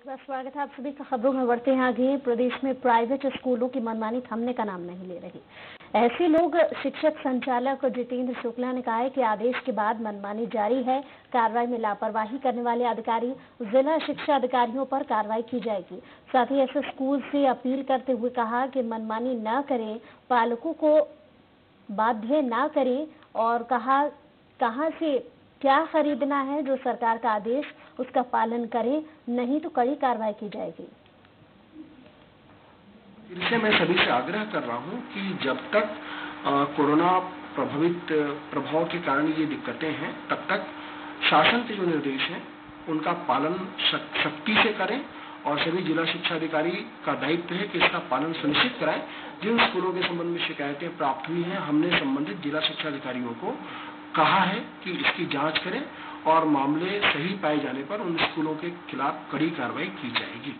स्वागत है। आप सभी का खबरों में बढ़ते हैं आगे। प्रदेश में प्राइवेट स्कूलों की मनमानी थमने का नाम नहीं ले रही। ऐसे लोग, शिक्षक संचालक जितेंद्र शुक्ला ने कहा है कि आदेश के बाद मनमानी जारी है। कार्रवाई में लापरवाही करने वाले अधिकारी, जिला शिक्षा अधिकारियों पर कार्रवाई की जाएगी। साथ ही ऐसे स्कूल से अपील करते हुए कहा कि मनमानी न करें, पालकों को बाध्य न करें और कहा, कहाँ से क्या खरीदना है जो सरकार का आदेश उसका पालन करें, नहीं तो कड़ी कार्रवाई की जाएगी। इससे मैं सभी से आग्रह कर रहा हूँ कि जब तक कोरोना प्रभावित प्रभाव के कारण ये दिक्कतें हैं, तब तक शासन के जो निर्देश हैं, उनका पालन सख्ती से करें और सभी जिला शिक्षा अधिकारी का दायित्व है कि इसका पालन सुनिश्चित कराएँ। जिन स्कूलों के संबंध में शिकायतें प्राप्त हुई हैं, हमने संबंधित जिला शिक्षा अधिकारियों को कहा है कि इसकी जाँच करें और मामले सही पाए जाने पर उन स्कूलों के खिलाफ कड़ी कार्रवाई की जाएगी।